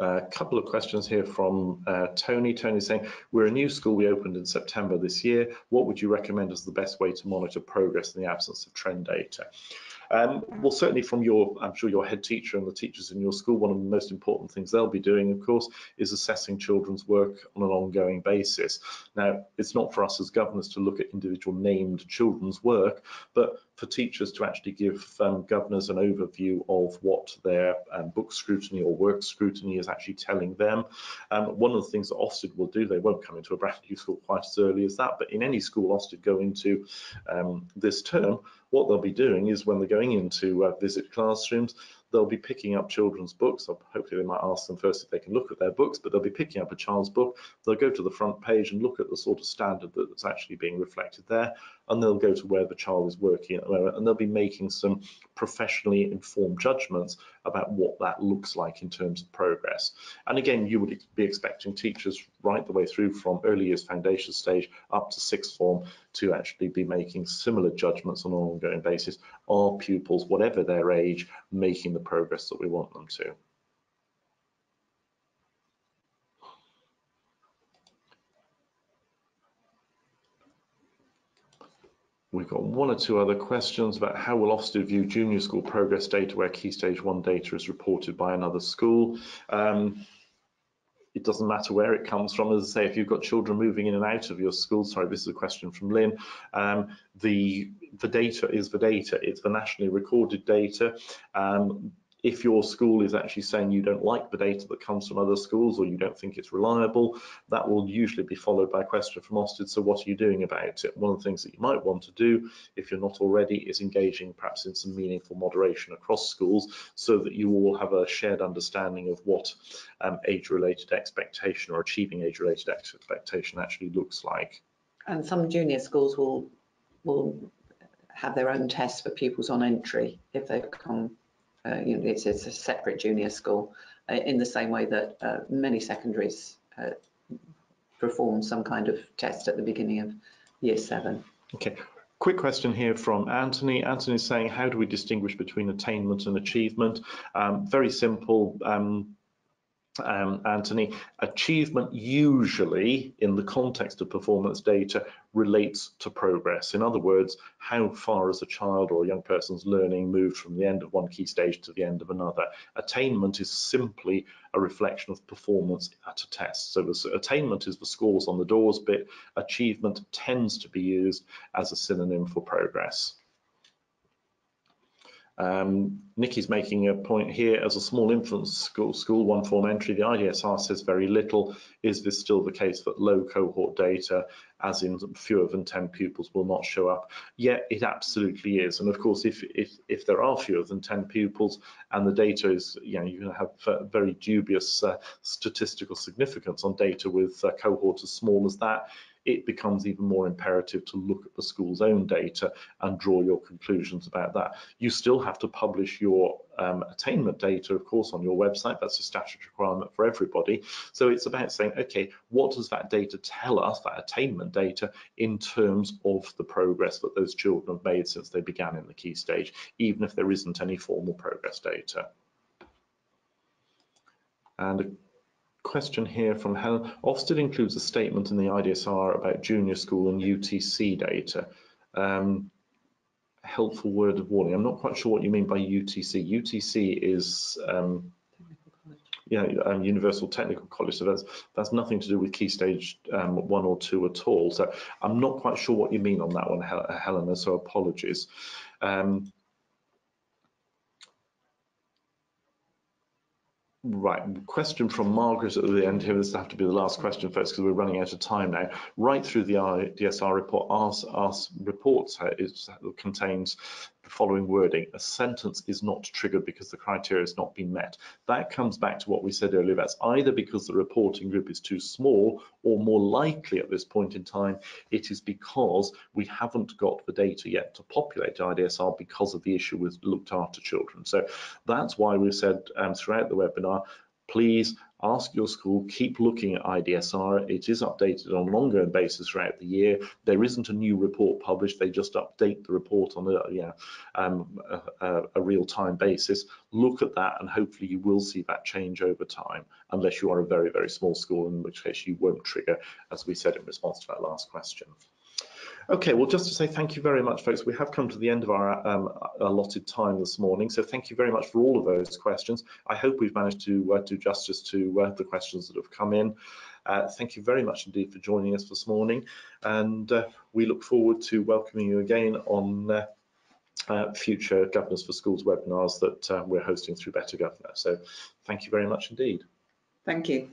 A couple of questions here from uh, Tony. Tony saying, we're a new school we opened in September this year. What would you recommend as the best way to monitor progress in the absence of trend data? Um, well, certainly from your, I'm sure your head teacher and the teachers in your school, one of the most important things they'll be doing, of course, is assessing children's work on an ongoing basis. Now, it's not for us as governors to look at individual named children's work, but for teachers to actually give um, governors an overview of what their um, book scrutiny or work scrutiny is actually telling them. Um, one of the things that Ofsted will do, they won't come into a brand new school quite as early as that, but in any school Ofsted go into um, this term, what they'll be doing is when they're going into uh, visit classrooms, they'll be picking up children's books. Hopefully they might ask them first if they can look at their books, but they'll be picking up a child's book. They'll go to the front page and look at the sort of standard that's actually being reflected there and they'll go to where the child is working at the moment and they'll be making some professionally informed judgments about what that looks like in terms of progress. And again, you would be expecting teachers right the way through from early years foundation stage up to sixth form to actually be making similar judgments on an ongoing basis. Are pupils, whatever their age, making the progress that we want them to? We've got one or two other questions about how will Ofsted view junior school progress data where Key Stage 1 data is reported by another school. Um, it doesn't matter where it comes from. As I say, if you've got children moving in and out of your school, sorry, this is a question from Lynn, um, the, the data is the data. It's the nationally recorded data. Um, if your school is actually saying you don't like the data that comes from other schools or you don't think it's reliable, that will usually be followed by a question from Ofsted, so what are you doing about it? One of the things that you might want to do, if you're not already, is engaging perhaps in some meaningful moderation across schools so that you all have a shared understanding of what um, age-related expectation or achieving age-related expectation actually looks like. And some junior schools will will have their own tests for pupils on entry if they've come uh, you know, it's, it's, a separate junior school uh, in the same way that uh, many secondaries uh, perform some kind of test at the beginning of year seven. Okay. Quick question here from Anthony. Anthony is saying, how do we distinguish between attainment and achievement? Um, very simple. Um, um, Anthony, achievement usually in the context of performance data relates to progress. In other words, how far has a child or a young person's learning moved from the end of one key stage to the end of another. Attainment is simply a reflection of performance at a test. So the, attainment is the scores on the doors bit. Achievement tends to be used as a synonym for progress. Um, Nikki's making a point here as a small infant school, school one form entry, the IDSR says very little. Is this still the case that low cohort data, as in fewer than 10 pupils, will not show up? Yeah, it absolutely is. And of course, if, if, if there are fewer than 10 pupils and the data is, you know, you can have very dubious uh, statistical significance on data with a cohort as small as that, it becomes even more imperative to look at the school's own data and draw your conclusions about that. You still have to publish your um, attainment data, of course, on your website. That's a statutory requirement for everybody. So it's about saying, okay, what does that data tell us, that attainment data, in terms of the progress that those children have made since they began in the key stage, even if there isn't any formal progress data. And question here from Helen. Ofsted includes a statement in the IDSR about junior school and UTC data. Um, helpful word of warning. I'm not quite sure what you mean by UTC. UTC is um, yeah, um, Universal Technical College, so that's that's nothing to do with Key Stage um, one or two at all. So I'm not quite sure what you mean on that one, Helena. So apologies. Um, Right, question from Margaret at the end here. This will have to be the last question, folks, because we're running out of time now. Right through the DSR report, our, our report uh, is, contains following wording, a sentence is not triggered because the criteria has not been met. That comes back to what we said earlier, that's either because the reporting group is too small or more likely at this point in time, it is because we haven't got the data yet to populate IDSR because of the issue with looked after children. So that's why we've said um, throughout the webinar, please ask your school, keep looking at IDSR. It is updated on an ongoing basis throughout the year. There isn't a new report published. They just update the report on a, yeah, um, a, a real-time basis. Look at that and hopefully you will see that change over time, unless you are a very, very small school, in which case you won't trigger, as we said in response to that last question. Okay, well, just to say thank you very much, folks. We have come to the end of our um, allotted time this morning, so thank you very much for all of those questions. I hope we've managed to uh, do justice to uh, the questions that have come in. Uh, thank you very much indeed for joining us this morning, and uh, we look forward to welcoming you again on uh, uh, future Governors for Schools webinars that we're hosting through Better Governor. So thank you very much indeed. Thank you.